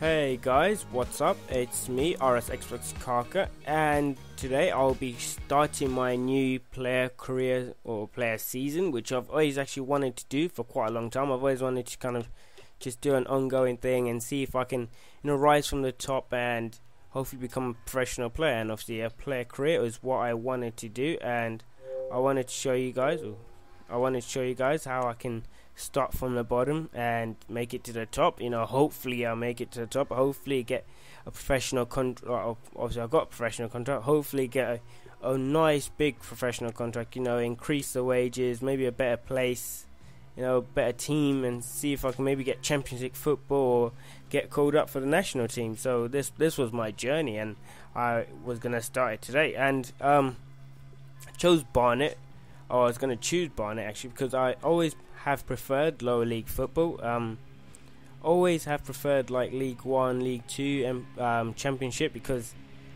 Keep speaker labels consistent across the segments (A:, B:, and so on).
A: Hey guys, what's up? It's me, RsXbox Khaka, and today I'll be starting my new player career or player season, which I've always actually wanted to do for quite a long time. I've always wanted to kind of just do an ongoing thing and see if I can, you know, rise from the top and hopefully become a professional player. And obviously, a player career is what I wanted to do, and I wanted to show you guys. I wanted to show you guys how I can start from the bottom and make it to the top. You know, hopefully I'll make it to the top. Hopefully get a professional contract. Obviously, I've got a professional contract. Hopefully get a, a nice big professional contract. You know, increase the wages, maybe a better place. You know, better team, and see if I can maybe get Champions League football or get called up for the national team. So this this was my journey, and I was gonna start it today. And um, I chose Barnet. Oh, I was gonna choose Barnet actually because I always have preferred lower league football. Um, always have preferred like League One, League Two, and um, Championship because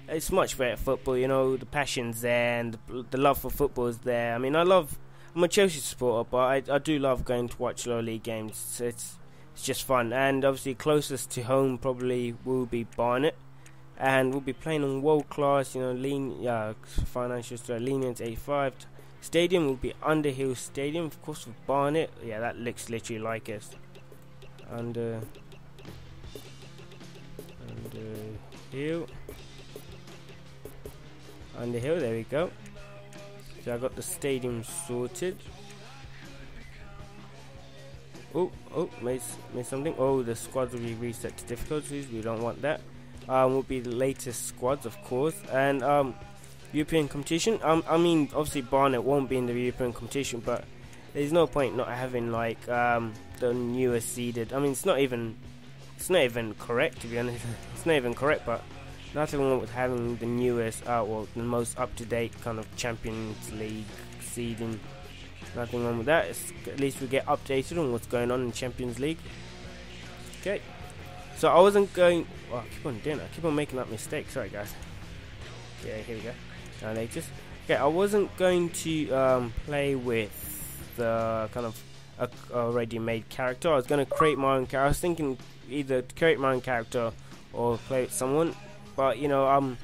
A: it's much better football. You know, the passion's there and the, love for football is there. I mean, I love. I'm a Chelsea supporter, but I, I do love going to watch lower league games. It's it's just fun, and obviously closest to home probably will be Barnet. And we'll be playing on world class, you know, lean, yeah, financial strength, lenient 85 Stadium will be Underhill Stadium, of course, with Barnet. Yeah, that looks literally like us. Under. Underhill. Underhill, there we go. So I got the stadium sorted. Oh, oh, made, made something. Oh, the squads will be reset to difficulties. We don't want that. Um, will be the latest squads, of course. And um, European competition. Um, I mean, obviously Barnet won't be in the European competition, but there's no point not having like um, the newest seeded. I mean, it's not even it's not even correct to be honest. it's not even correct, but nothing wrong with having the newest, uh, well, the most up to date kind of Champions League seeding. Nothing wrong with that. It's, at least we get updated on what's going on in Champions League. Okay. So I wasn't going. Oh, I keep on doing. It. I keep on making that mistake. Sorry, guys. Yeah, here we go uh, latest. Okay, I wasn't going to um, play with the kind of a already made character. I was going to create my own character. I was thinking either create my own character or play with someone. But you know, um,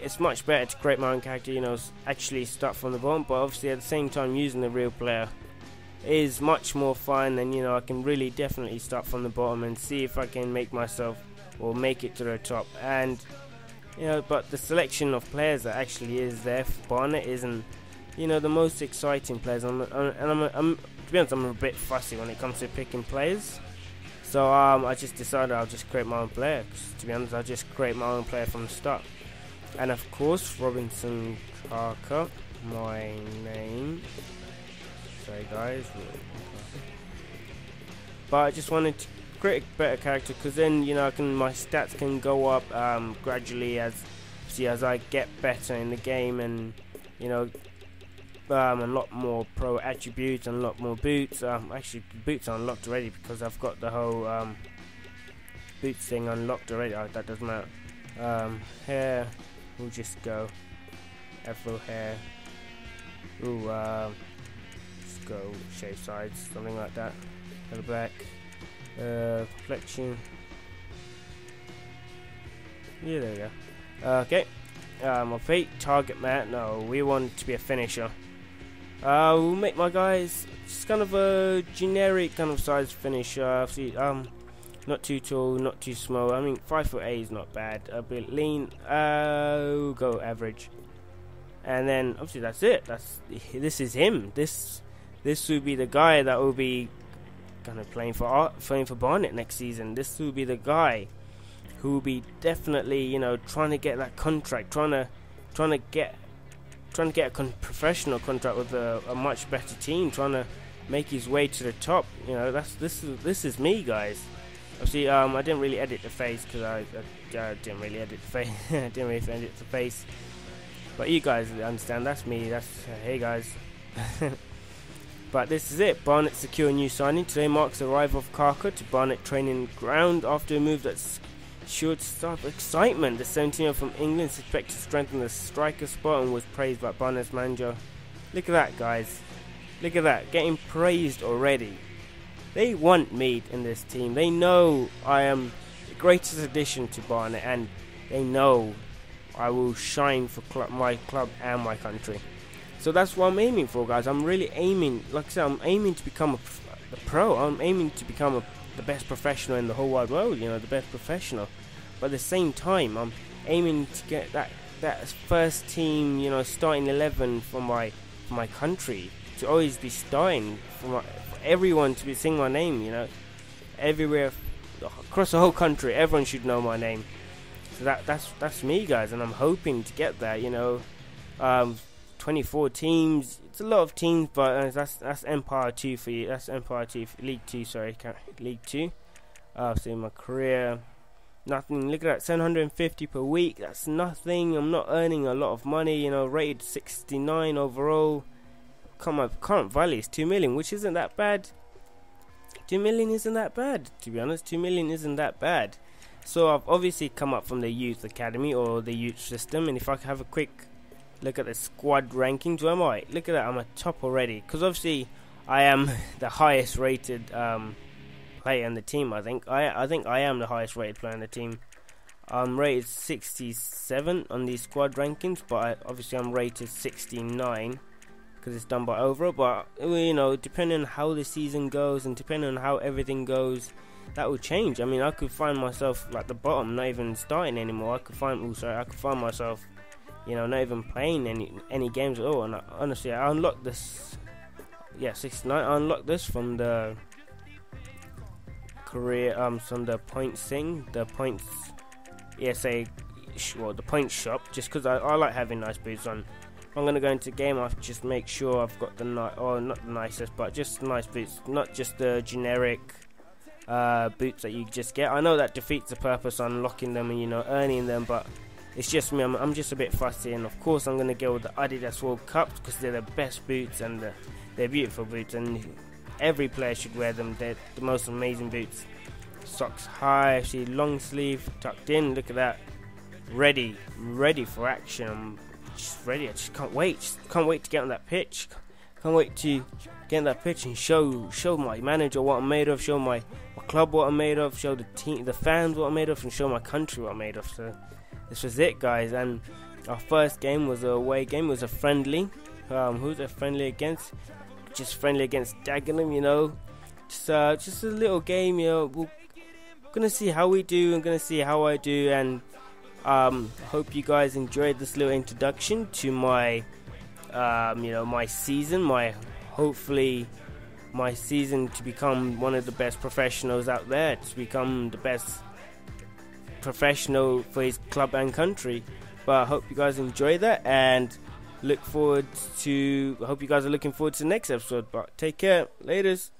A: it's much better to create my own character. You know, actually start from the bottom. But obviously, at the same time, using the real player is much more fun. And you know, I can really definitely start from the bottom and see if I can make myself or make it to the top. And you know, but the selection of players that actually is there for Barnet isn't, you know, the most exciting players. I'm, I'm, and I'm, I'm, to be honest, I'm a bit fussy when it comes to picking players. So um, I just decided I'll just create my own player. to be honest, I'll just create my own player from the start. And of course, Robinson Parker, my name. Sorry guys. But I just wanted to create a better character because then you know I can my stats can go up um, gradually as see as I get better in the game and you know um, lot more pro attributes, and a lot more boots. Um, actually, boots are unlocked already because I've got the whole um, boots thing unlocked already. Oh, that doesn't matter. Um, hair, we'll just go Afro hair. Ooh, uh, let's go shave sides, something like that. Color black. Uh. Yeah, there we go. Uh, okay. Uh, my fate target man. No, we want to be a finisher. Uh, we'll make my guys just kind of a generic kind of size finisher. See, um, not too tall, not too small. I mean, five foot eight is not bad. A bit lean. Uh, we'll go average. And then obviously that's it. That's this is him. This this will be the guy that will be kind of playing for playing for Barnet next season. This will be the guy who will be definitely, you know, trying to get that contract, trying to, trying to get, trying to get a con- professional contract with a, a, much better team, trying to make his way to the top. You know, that's this is this is me, guys. Obviously, um, I didn't really edit the face because I, I, I, didn't really edit the face. Didn't really edit the face. But you guys understand. That's me. That's uh, hey guys. But this is it. Barnet secure new signing. Today marks the arrival of Kaka to Barnet training ground after a move that's should to start excitement. The 17-year-old from England is expected to strengthen the striker spot and was praised by Barnet's manager. Look at that, guys. Look at that. Getting praised already. They want me in this team. They know I am the greatest addition to Barnet, and they know I will shine for cl- my club and my country. So that's what I'm aiming for, guys. I'm really aiming, like I said, I'm aiming to become a, a pro. I'm aiming to become a, the best professional in the whole wide world. You know, the best professional. But at the same time, I'm aiming to get that that first team, you know, starting eleven for my for my country to always be starting for, my, for everyone to be seeing my name. You know, everywhere across the whole country, everyone should know my name. So that that's that's me, guys, and I'm hoping to get there, You know, um, 24 teams. It's a lot of teams, but uh, that's that's npower 2 for you. That's npower 2, League 2, sorry, League 2. Uh, so my career, nothing. Look at that, 750 per week. That's nothing. I'm not earning a lot of money. You know, rated 69 overall. Come on, current value is 2 million, which isn't that bad. 2 million isn't that bad, to be honest. 2 million isn't that bad. So I've obviously come up from the youth academy or the youth system, and if I could have a quick look at the squad rankings. Where am I? Look at that, I'm a top already. Because obviously, I am the highest rated um, player in the team. I think I I think I am the highest rated player in the team. I'm rated 67 on these squad rankings, but I, obviously I'm rated 69 because it's done by overall. But you know, depending on how the season goes and depending on how everything goes, that will change. I mean, I could find myself like the bottom, not even starting anymore. I could find, sorry, I could find myself you know, not even playing any any games at all. And I, honestly, I unlocked this. Yeah, 69. I unlocked this from the career, um, from the points thing, the points ESA, well, the points shop, just because I, I like having nice boots on. I'm gonna go into game. I've just make sure I've got the nice, or oh, not the nicest, but just nice boots, not just the generic uh, boots that you just get. I know that defeats the purpose unlocking them and you know earning them, but it's just me. I'm, I'm just a bit fussy, and of course, I'm gonna go with the Adidas World Cups because they're the best boots and the, they're beautiful boots, and every player should wear them. They're the most amazing boots. Socks high, see long sleeve tucked in. Look at that, ready, ready for action. I'm just ready. I just can't wait. Just can't wait to get on that pitch. Can't wait to get on that pitch and show show my manager what I'm made of. Show my, my club what I'm made of. Show the team, the fans what I'm made of, and show my country what I'm made of. So this was it, guys. And our first game was a away game. It was a friendly. Um, who's a friendly against? Just friendly against Dagenham, you know. Just, uh, just a little game, you know. We're gonna see how we do. I'm gonna see how I do, and um, hope you guys enjoyed this little introduction to my, um, you know, my season. My hopefully my season to become one of the best professionals out there. To become the best professional for his club and country. But I hope you guys enjoy that and look forward to. I hope you guys are looking forward to the next episode. But take care. Laters.